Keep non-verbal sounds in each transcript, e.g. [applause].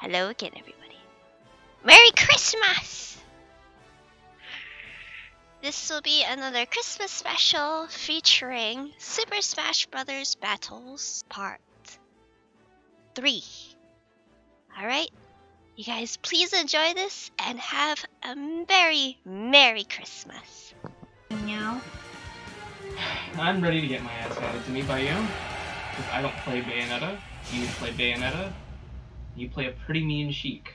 Hello again, everybody. Merry Christmas! This will be another Christmas special featuring Super Smash Bros. Battles Part 3. Alright? You guys, please enjoy this and have a very Merry Christmas. Meow. I'm ready to get my ass handed to me by you. Because I don't play Bayonetta. You play Bayonetta. You play a pretty mean Sheik.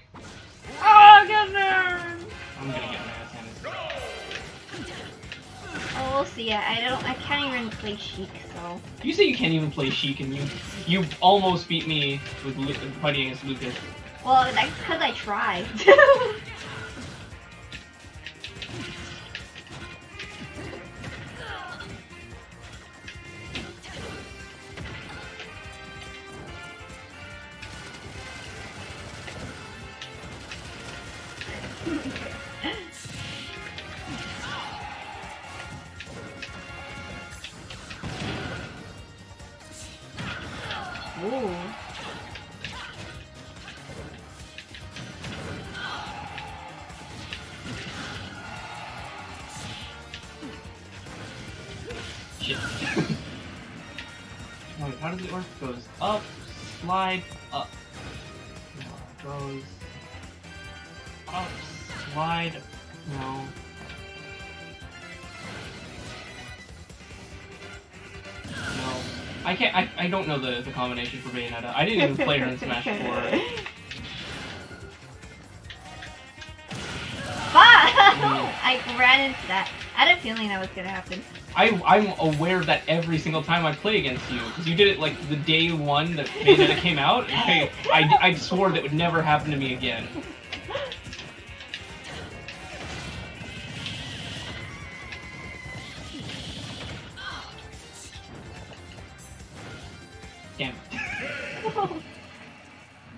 Oh, goodness! I'm gonna get my ass handed. Oh, we'll see. I I don't. I can't even play Sheik, so. You say you can't even play Sheik and you you almost beat me with Lu- fighting against Lucas. Well, that's because I tried. [laughs] Goes up, slide, up. No, goes up, slide, no. No. I can't, I, I don't know the, the combination for Bayonetta. I didn't even play her in Smash 4. [laughs] I ran into that. I had a feeling that was gonna happen. I, I'm aware of that every single time I play against you. Because you did it like the day one that Bayonetta [laughs] came out. I, I, I swore that would never happen to me again. Damn it. [laughs]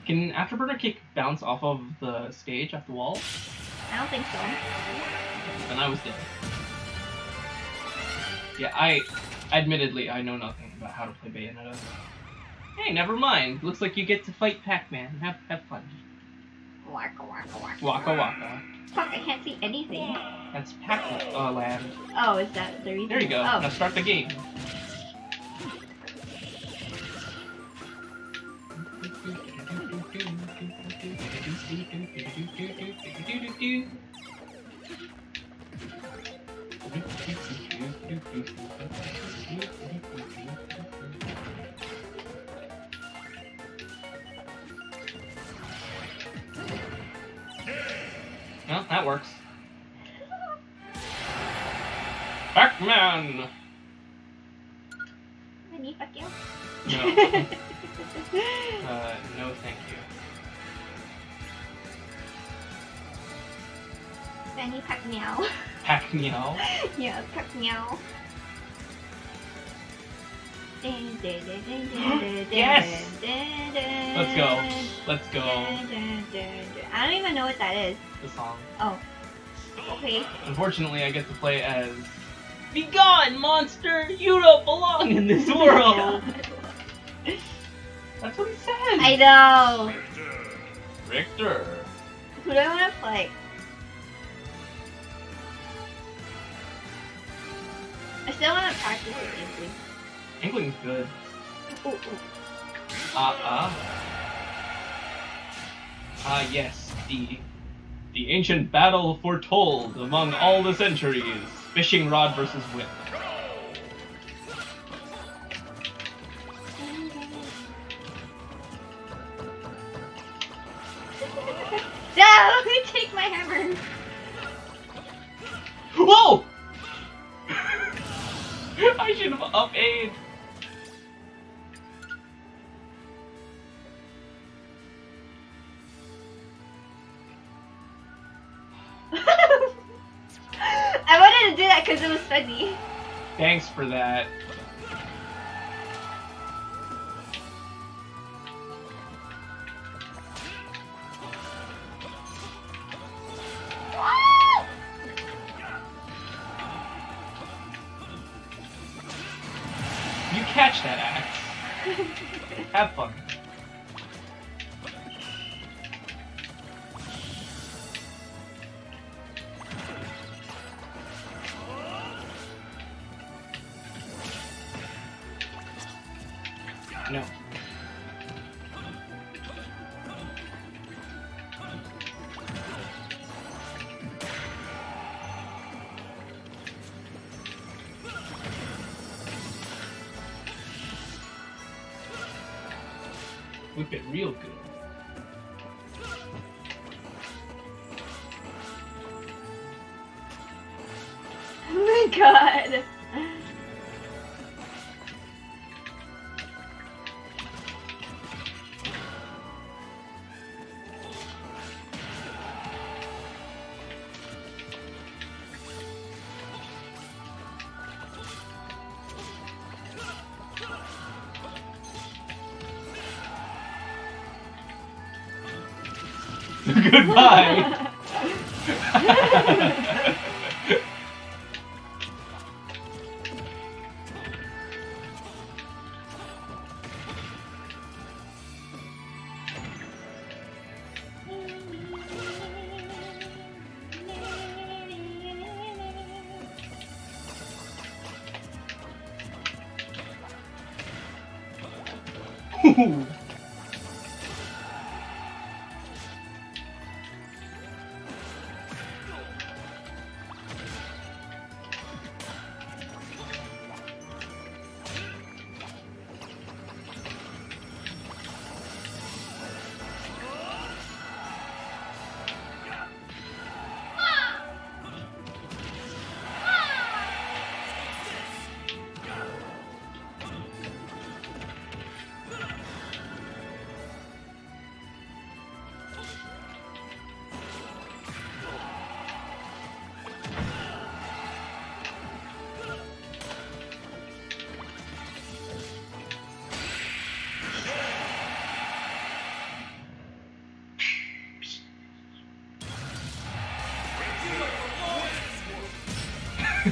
Can Afterburner Kick bounce off of the stage, off the wall? I don't think so. Then I was dead. Yeah, I, admittedly, I know nothing about how to play Bayonetta. Hey, never mind. Looks like you get to fight Pac-Man. Have, have fun. Waka waka waka. Waka waka. Fuck! I can't see anything. That's Pac-Land. Uh, oh, is that the reason? There you go. Oh. Now start the game. Pac-Man! Any fuck you? No. [laughs] Uh, no thank you. Fanny pack meow. Pac meow. [laughs] yeah, pack meow. Yes! Let's go. Let's go. I don't even know what that is. The song. Oh. Okay. Unfortunately, I get to play as. Be gone, monster! You don't belong in this world! [laughs] That's what he says! I know. Richter! Who do I want to play? I still want to practice with Inkling. Inkling's good. Ooh, ooh. Ah, ah. Ah, yes, the. The ancient battle foretold among all the centuries. Fishing rod versus whip. [laughs] No! [laughs] Take my hammer! Whoa! [laughs] I should have up aid. Because it was funny. Thanks for that. [laughs] god. Ooh.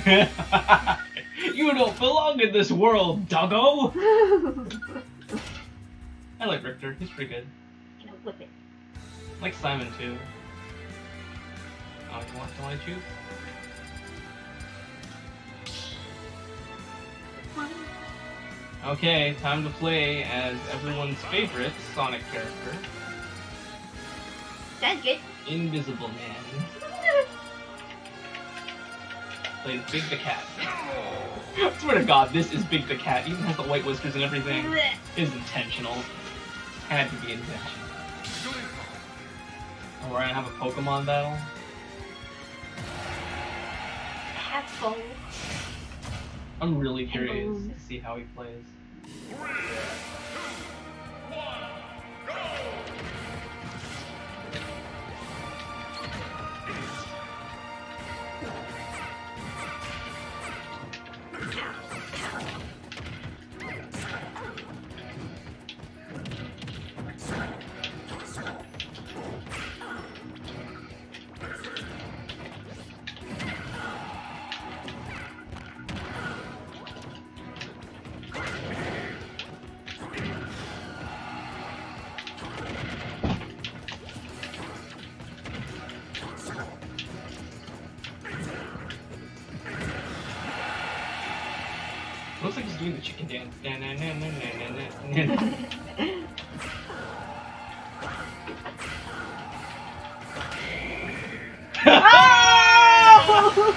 [laughs] you don't belong in this world, doggo! [laughs] I like Richter, he's pretty good. Gonna whip it. I like Simon too. Oh, you want, you want to choose? Okay, time to play as everyone's favorite Sonic character, Sounds good. Invisible Man. Played Big the Cat. [laughs] I swear to God, this is Big the Cat. Even has the white whiskers and everything. Blech. Is intentional. Had to be intentional. Oh, we're gonna have a Pokemon battle. Have fun. I'm really curious to see how he plays. Looks like he's doing the chicken dance. Oh!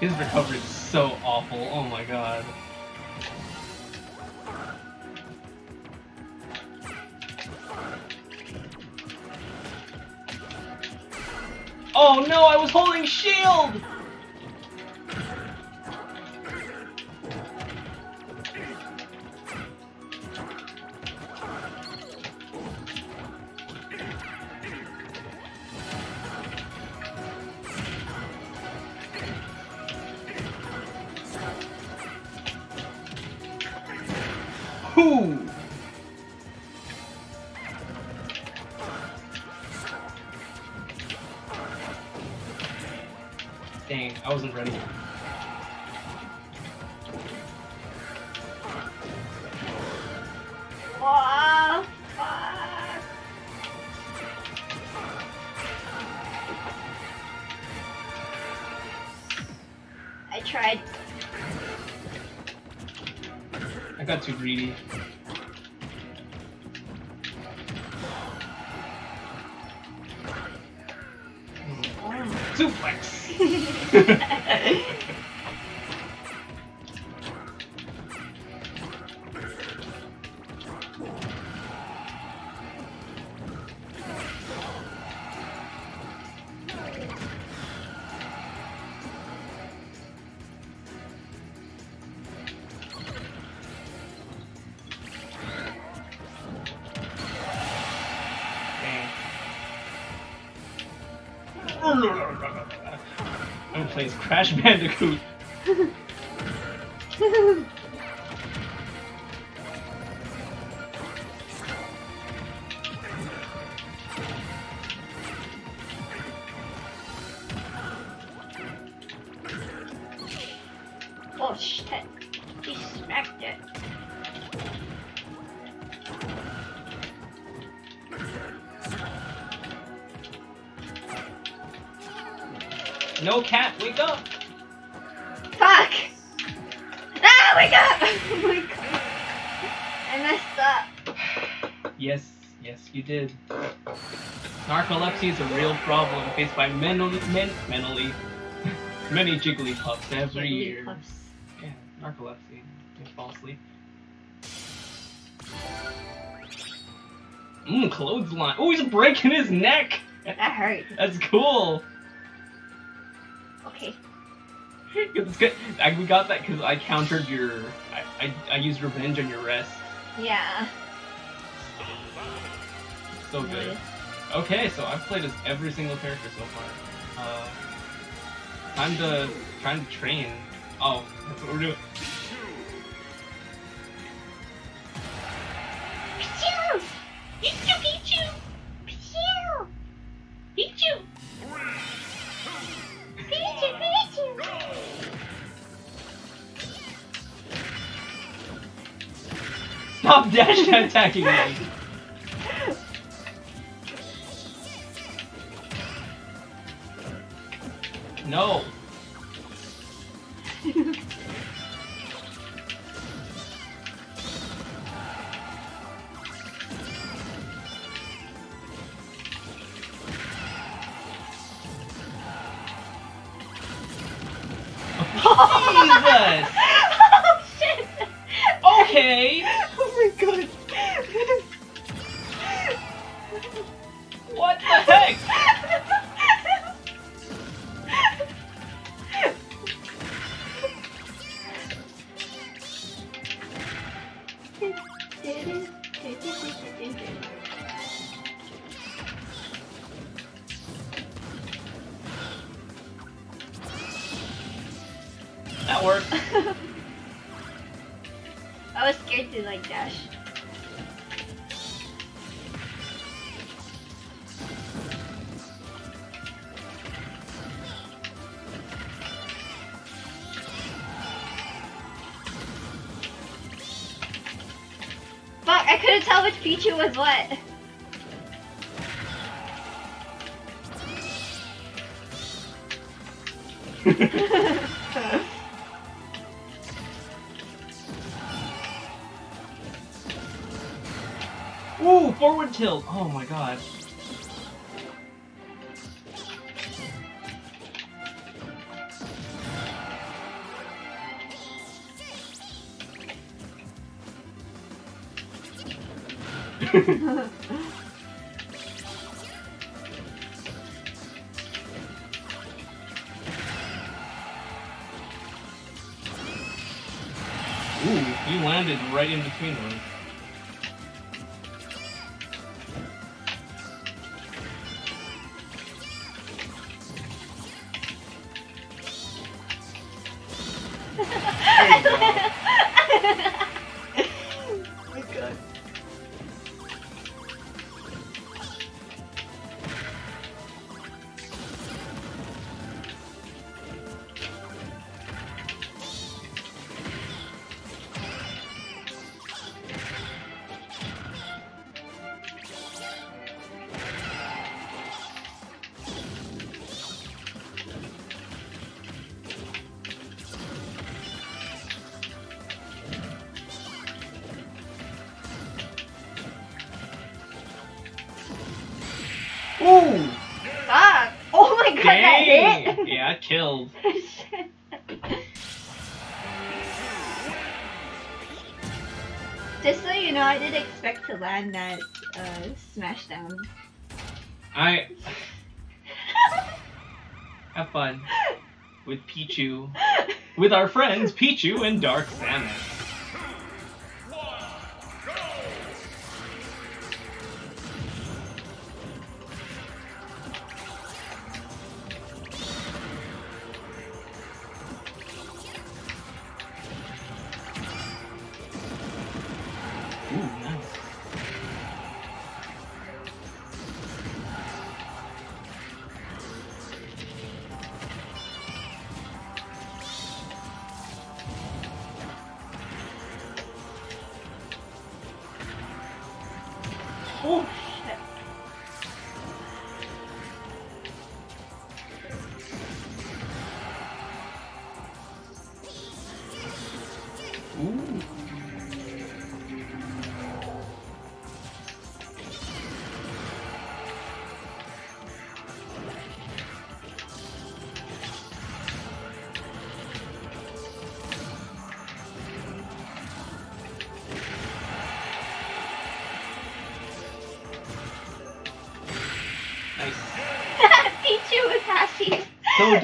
His recovery is so awful. Oh my god. Oh no, I was holding shield! Tried. I got too greedy. Oh. Suplex! [laughs] [laughs] No cat, wake up! Fuck! Ah, wake up! [laughs] Oh my god. I messed up. Yes, yes, you did. Narcolepsy is a real problem faced by mentally, men, mentally, [laughs] many Jigglypuffs every year. Jigglypuffs. Yeah, narcolepsy. You fall asleep. Mmm, clothesline. Oh, he's breaking his neck! That hurt. [laughs] That's cool! Okay. [laughs] It's good. I, we got that because I countered your. I, I, I used revenge on your rest. Yeah. So good. Okay, so I've played as every single character so far. Uh, time to time to train. Oh, that's what we're doing. Stop dash [laughs] attacking me. No. [laughs] Jesus. God! I couldn't tell which Pichu was what. [laughs] Ooh, forward tilt. Oh my god. You landed right in between them. There [laughs] killed. [laughs] Just so you know, I did expect to land that uh, smashdown. I [laughs] have fun with Pichu, with our friends Pichu and Dark Samus.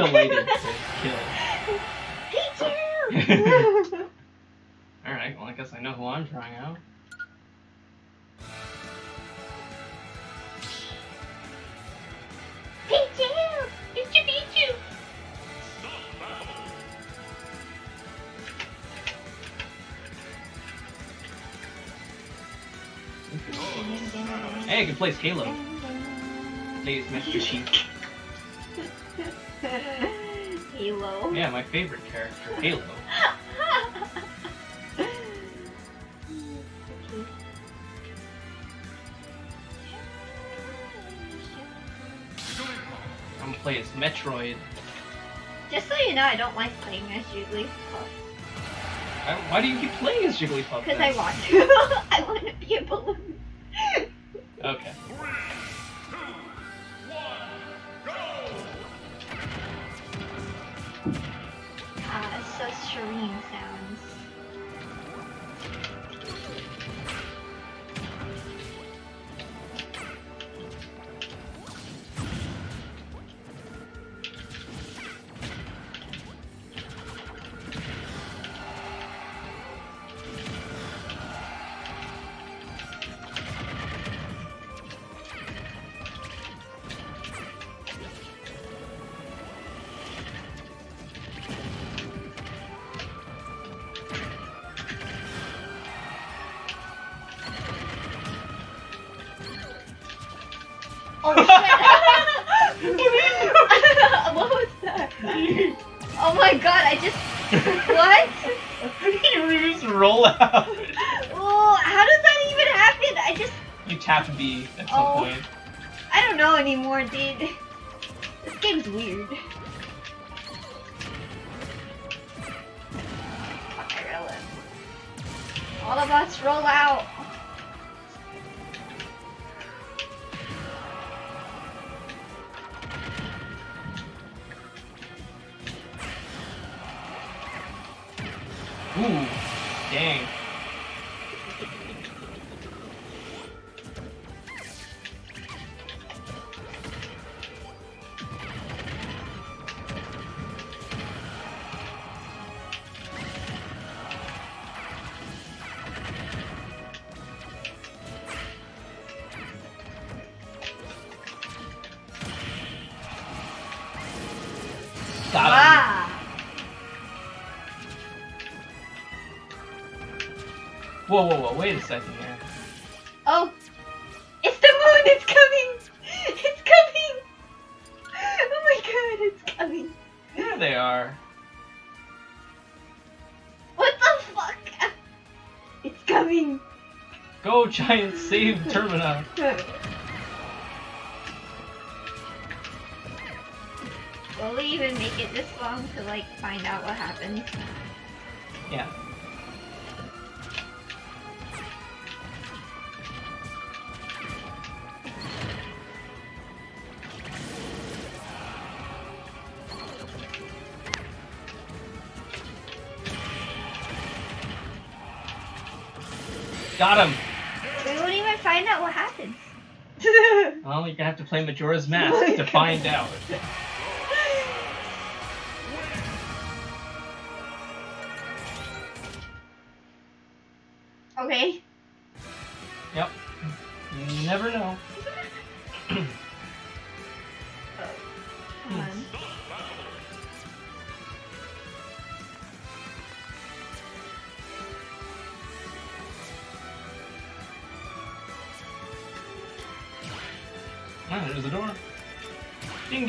So delighted to Pichu! Alright, well I guess I know who I'm trying out. Hey, I can play as Halo. Play as Mr. Chief. Yeah, my favorite character, Halo. I'm gonna play as Metroid. Just so you know, I don't like playing as Jigglypuff. I, why do you keep playing as Jigglypuff? Because? I want to. [laughs] I want to be a balloon. Oh shit! [laughs] what was that? Oh my god, I just. What? [laughs] you just roll out. Oh, how does that even happen? I just. You tap B at some Oh. point. I don't know anymore, dude. This game's weird. Fuck, I gotta live. All of us roll out. Whoa, whoa, whoa, wait a second here. Oh, it's the moon. It's coming. It's coming. Oh my god, it's coming. There they are. What the fuck? It's coming. Go, giant, save Termina. Will we even make it this long to like find out what happens? Got him! We won't even find out what happens. [laughs] [laughs] Well, you're gonna have to play Majora's Mask oh to find out. [laughs]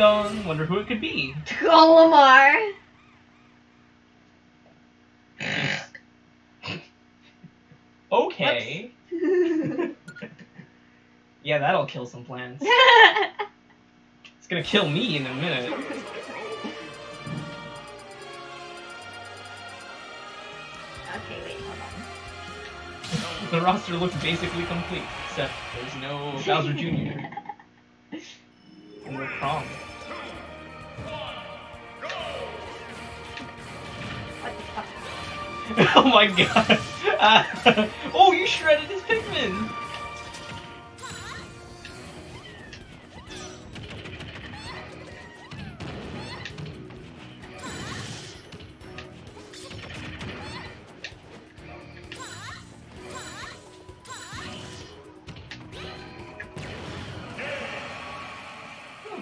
dong. Wonder who it could be. Olimar. Okay. [laughs] yeah, that'll kill some plans. It's gonna kill me in a minute. okay, wait, hold on. The roster looks basically complete, except there's no Bowser Jr. [laughs] and no Prom. [laughs] oh my god! Uh, [laughs] oh, you shredded his Pikmin!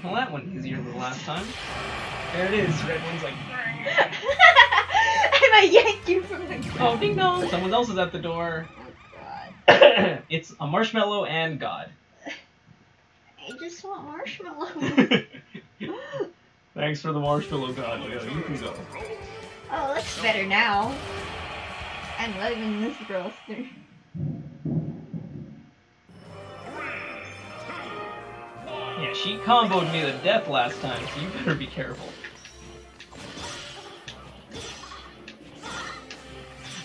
Well, that went easier than last time. There it is. Red one's like, [laughs] I yanked you from the oh, ground. oh, ding dong! Someone else is at the door. Oh god. [coughs] it's a marshmallow and God. I just want marshmallow. [laughs] [laughs] Thanks for the marshmallow, God. Yeah, you can go. oh, looks better now. I'm loving this roster. Yeah, she comboed me to death last time, so you better be careful.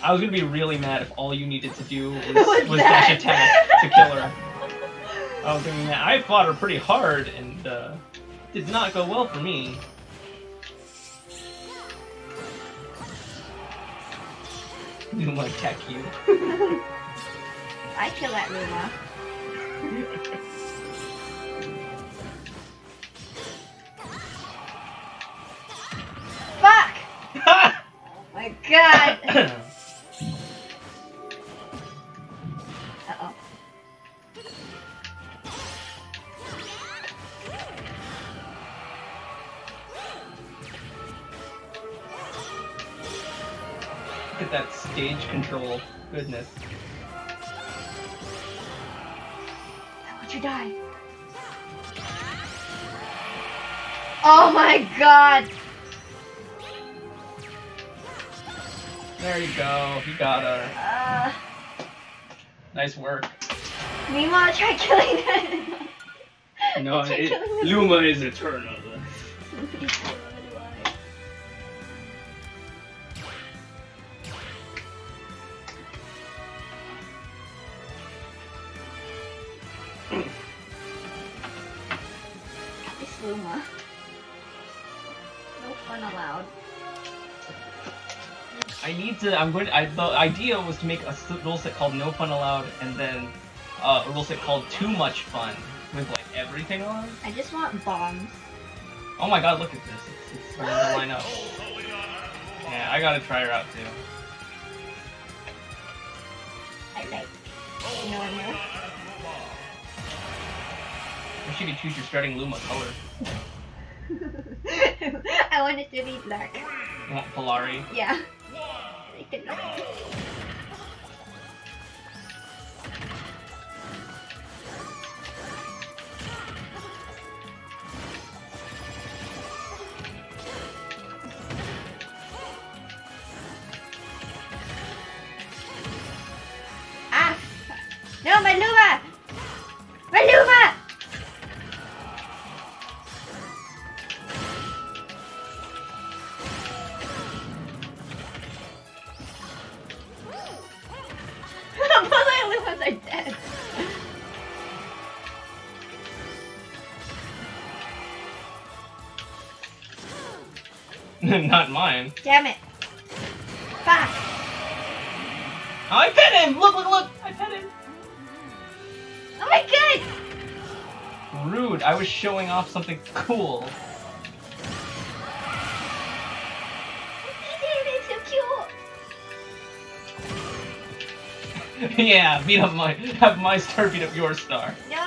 I was gonna be really mad if all you needed to do [laughs] was, What's was dash attack to kill her. I was thinking that I fought her pretty hard and uh, did not go well for me. [laughs] To attack you. I kill that Luma. [laughs] Fuck! Oh my god! Goodness. How would you die? Oh my god! There you go. You got her. Uh, Nice work. meanwhile, try killing that. No, [laughs] it, Luma is eternal. Luma. No fun allowed. I need to. I'm going. To, I, the idea was to make a rule set called No Fun Allowed, and then uh, a rule set called Too Much Fun with like everything on. I just want bombs. Oh my God! Look at this. It's, it's starting to line up. Yeah, I gotta try her out too. I like normal. You choose your starting Luma color? [laughs] I want it to be black. You want Polari? Yeah. I like it black. Ah! No, My [laughs] Not mine. Damn it. Fuck. Oh, I pet him! Look, look, look! I pet him! Oh my god! Rude, I was showing off something cool. It's so cute! [laughs] yeah, beat up my, have my star beat up your star. No,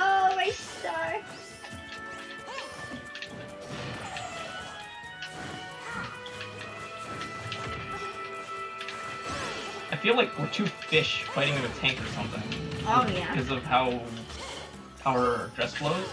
feel like we're two fish fighting in a tank or something. Oh yeah. Because of how, how her dress flows.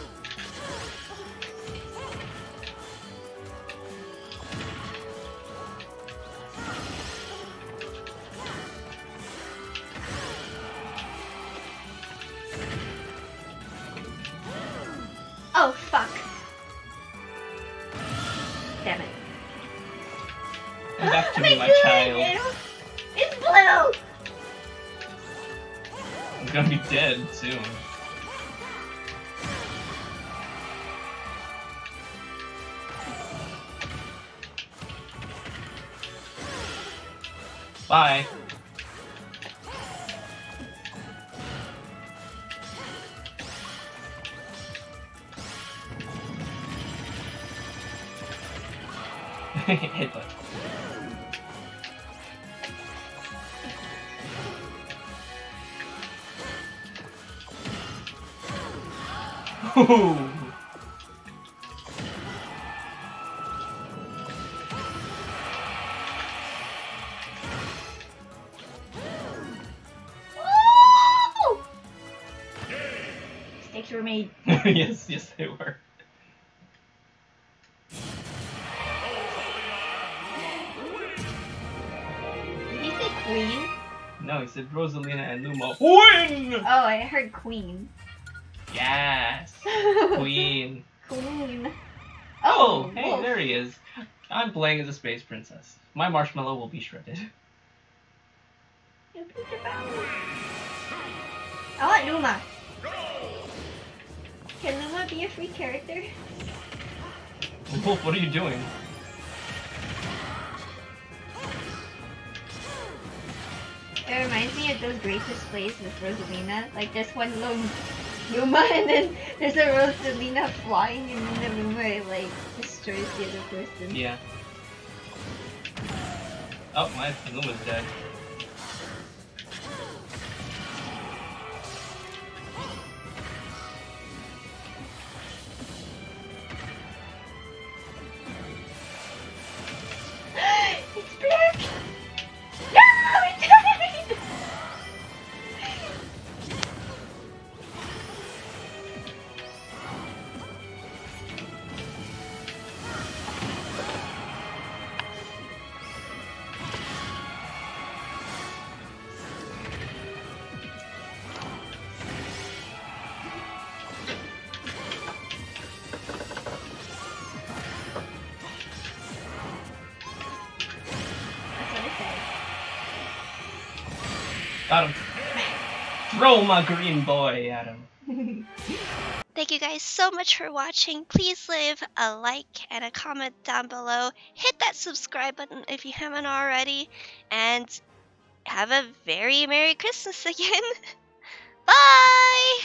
[laughs] Ooh. Yes, [laughs] yes, they were. Did he say queen? No, he said Rosalina and Luma win. Oh, I heard queen. Yes, [laughs] queen. Queen. Oh, oh hey, wolf. there he is. I'm playing as a space princess. My marshmallow will be shredded. I want Luma. Can Luma be a free character? Wolf, [laughs] what are you doing? It reminds me of those great displays with Rosalina. Like there's one little Luma [laughs] and then there's a Rosalina flying and then the Luma like destroys the other person. Yeah. Oh, my Luma's dead. Got him. Throw my green boy at him. [laughs] Thank you guys so much for watching. Please leave a like and a comment down below. Hit that subscribe button if you haven't already. And have a very Merry Christmas [laughs] again. Bye!